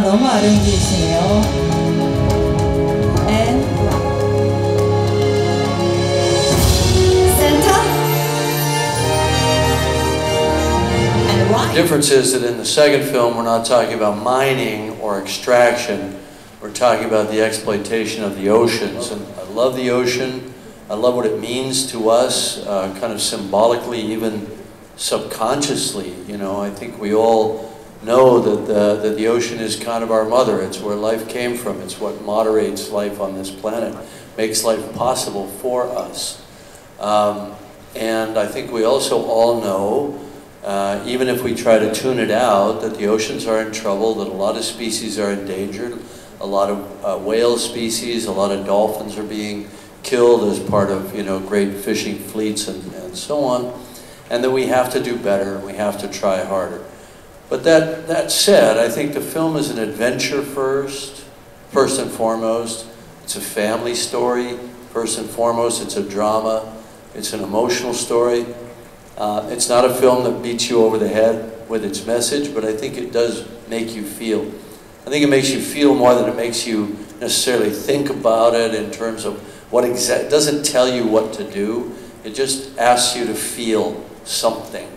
너무 The difference is that in the second film we're not talking about mining or extraction. We're talking about the exploitation of the oceans. And I love the ocean. I love what it means to us uh, kind of symbolically even subconsciously. You know I think we all know that the, that the ocean is kind of our mother. It's where life came from. It's what moderates life on this planet, makes life possible for us. Um, and I think we also all know, uh, even if we try to tune it out, that the oceans are in trouble, that a lot of species are endangered, a lot of uh, whale species, a lot of dolphins are being killed as part of you know great fishing fleets and, and so on, and that we have to do better, we have to try harder. But that, that said, I think the film is an adventure first, first and foremost. It's a family story, first and foremost. It's a drama. It's an emotional story. Uh, it's not a film that beats you over the head with its message, but I think it does make you feel. I think it makes you feel more than it makes you necessarily think about it in terms of what exact. Doesn't tell you what to do. It just asks you to feel something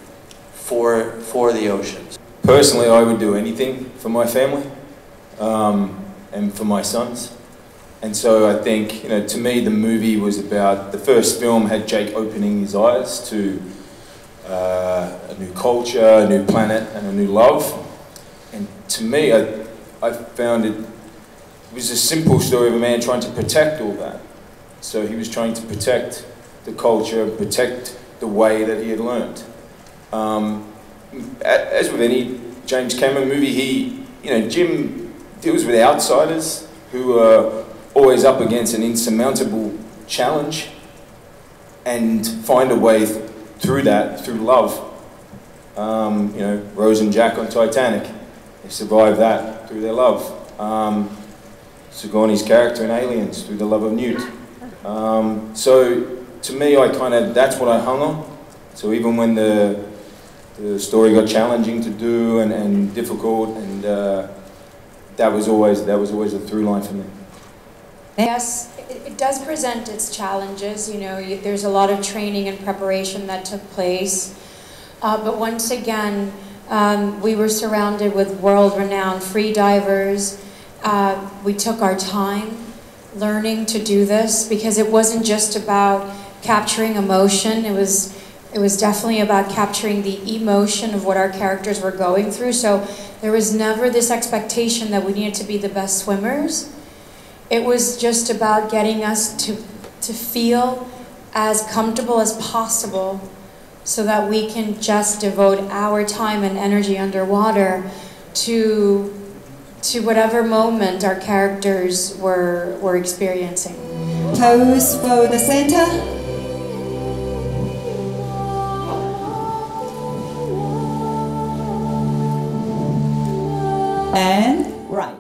for for the oceans. Personally, I would do anything for my family um, and for my sons. And so I think, you know, to me, the movie was about the first film had Jake opening his eyes to uh, a new culture, a new planet, and a new love. And to me, I, I found it, was a simple story of a man trying to protect all that. So he was trying to protect the culture, protect the way that he had learned. Um, as with any James Cameron movie, he, you know, Jim deals with outsiders who are always up against an insurmountable challenge and find a way th through that through love. Um, you know, Rose and Jack on Titanic, they survived that through their love. Um, Sigourney's character in Aliens through the love of Newt. Um, so to me, I kind of that's what I hung on. So even when the the story got challenging to do and, and difficult, and uh, that was always that was always a through line for me. Yes, it, it does present its challenges. You know, you, there's a lot of training and preparation that took place, uh, but once again, um, we were surrounded with world-renowned free divers. Uh, we took our time learning to do this because it wasn't just about capturing emotion. It was it was definitely about capturing the emotion of what our characters were going through. So there was never this expectation that we needed to be the best swimmers. It was just about getting us to, to feel as comfortable as possible so that we can just devote our time and energy underwater to, to whatever moment our characters were, were experiencing. Pose for the center. And right.